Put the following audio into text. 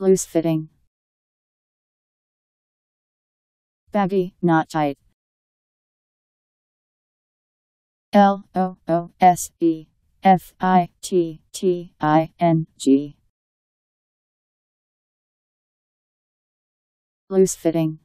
Loose fitting. Baggy, not tight. L O O S E F I T T I N G. Loose fitting.